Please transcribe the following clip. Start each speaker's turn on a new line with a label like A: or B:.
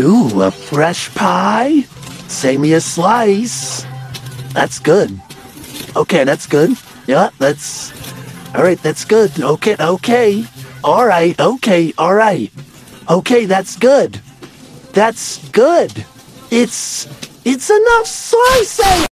A: Ooh, a fresh pie? Save me a slice. That's good. Okay, that's good. Yeah, that's. Alright, that's good. Okay, okay. Alright, okay, alright. Okay, that's good. That's good. It's. It's enough slicing!